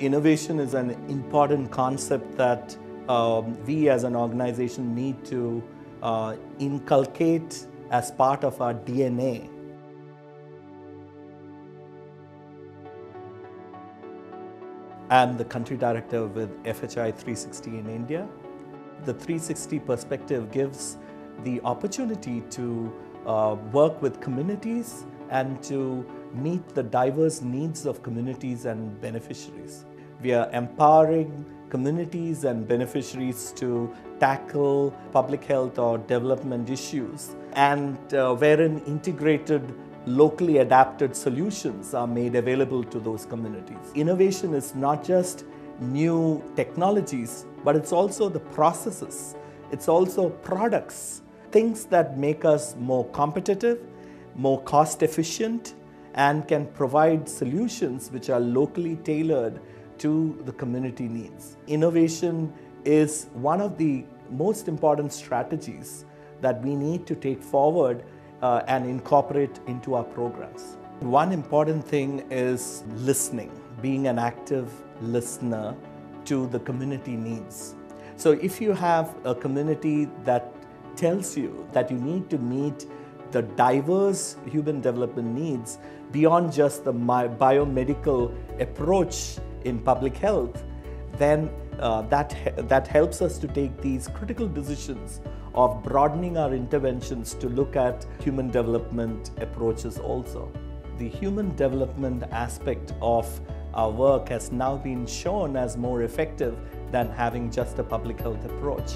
innovation is an important concept that um, we as an organization need to uh, inculcate as part of our DNA. I'm the country director with FHI 360 in India. The 360 perspective gives the opportunity to uh, work with communities and to meet the diverse needs of communities and beneficiaries. We are empowering communities and beneficiaries to tackle public health or development issues. And uh, wherein integrated locally adapted solutions are made available to those communities. Innovation is not just new technologies, but it's also the processes, it's also products, things that make us more competitive, more cost efficient, and can provide solutions which are locally tailored to the community needs. Innovation is one of the most important strategies that we need to take forward uh, and incorporate into our programs. One important thing is listening, being an active listener to the community needs. So if you have a community that tells you that you need to meet the diverse human development needs beyond just the biomedical approach in public health, then uh, that, that helps us to take these critical decisions of broadening our interventions to look at human development approaches also. The human development aspect of our work has now been shown as more effective than having just a public health approach.